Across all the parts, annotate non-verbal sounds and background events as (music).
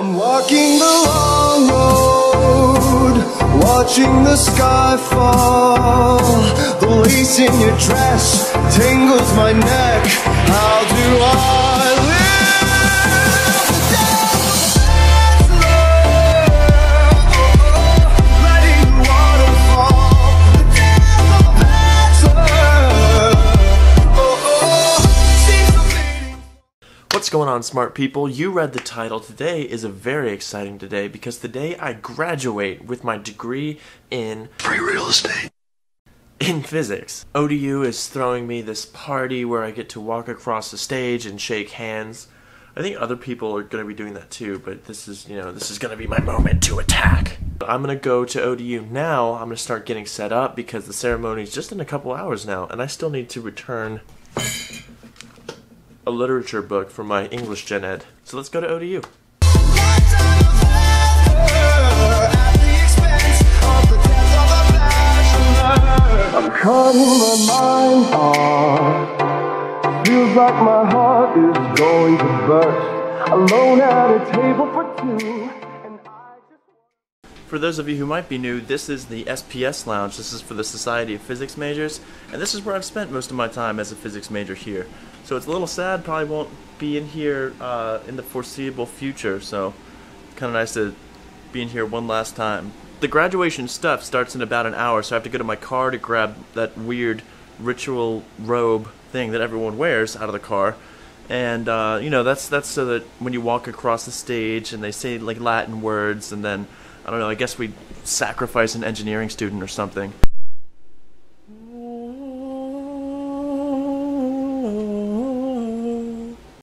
I'm walking the long road, watching the sky fall. The lace in your dress tingles my neck. What's going on, smart people? You read the title. Today is a very exciting today because today I graduate with my degree in Free real estate. in physics. ODU is throwing me this party where I get to walk across the stage and shake hands. I think other people are going to be doing that too, but this is, you know, this is going to be my moment to attack. I'm going to go to ODU now. I'm going to start getting set up because the ceremony is just in a couple hours now, and I still need to return a literature book for my English gen ed. So let's go to ODU. I'm caught in my mind off. Feels like my heart is going to burst. Alone at a table for two. For those of you who might be new, this is the SPS Lounge. This is for the Society of Physics Majors, and this is where I've spent most of my time as a physics major here. So it's a little sad, probably won't be in here uh, in the foreseeable future, so kind of nice to be in here one last time. The graduation stuff starts in about an hour, so I have to go to my car to grab that weird ritual robe thing that everyone wears out of the car. And uh, you know that's that's so that when you walk across the stage and they say like Latin words, and then I don't know. I guess we sacrifice an engineering student or something.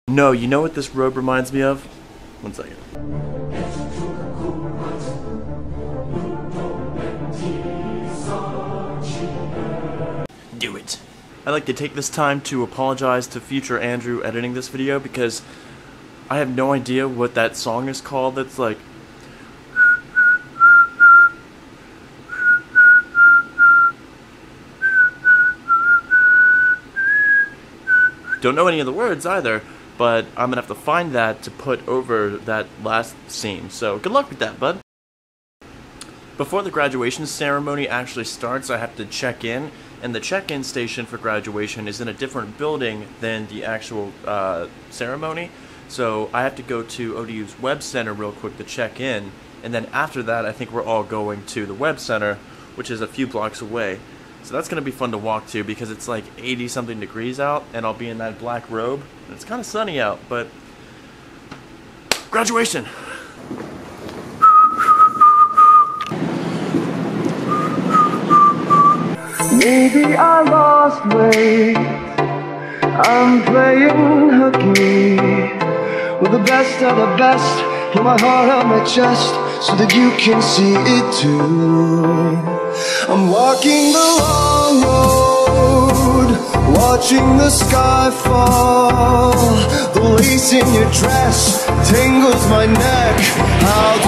No, you know what this robe reminds me of? One second. Do it. I'd like to take this time to apologize to future Andrew editing this video because I have no idea what that song is called that's like Don't know any of the words either, but I'm gonna have to find that to put over that last scene. So good luck with that, bud. Before the graduation ceremony actually starts, I have to check in, and the check-in station for graduation is in a different building than the actual uh, ceremony. So I have to go to ODU's Webb Center real quick to check in, and then after that, I think we're all going to the Webb Center, which is a few blocks away. So that's gonna be fun to walk to because it's like 80 something degrees out, and I'll be in that black robe. It's kind of sunny out, but graduation. Maybe I lost weight. I'm playing hooky with the best of the best. Put my heart on my chest so that you can see it too. I'm walking the long road, watching the sky fall. The lace in your dress tingles my neck. How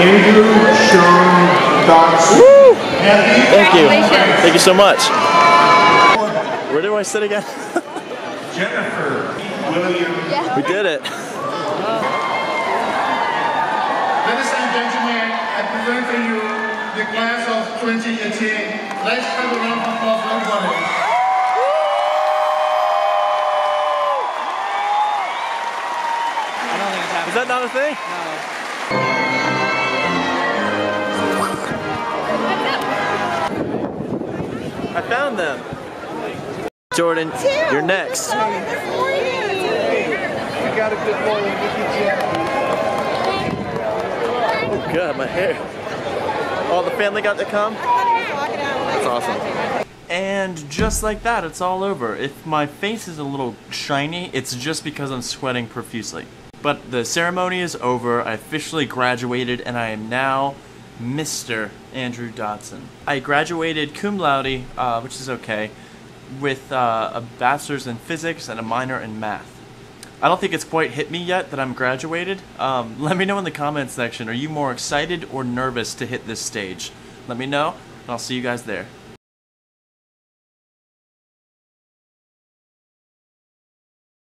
Andrew Sean Dotson. Thank you. Thank you so much. Where do I sit again? Jennifer William. We did it. Ladies and gentlemen, I present to you the class of 2018. Let's have a round of applause for everybody. Is that not a thing? Found them. Jordan, you're next. We got a good one. Look at Oh God, my hair. All the family got to come? That's awesome. And just like that, it's all over. If my face is a little shiny, it's just because I'm sweating profusely. But the ceremony is over, I officially graduated, and I am now Mr. Andrew Dotson. I graduated cum laude, uh, which is okay, with uh, a bachelor's in physics and a minor in math. I don't think it's quite hit me yet that I'm graduated. Um, (laughs) let me know in the comments section, are you more excited or nervous to hit this stage? Let me know, and I'll see you guys there.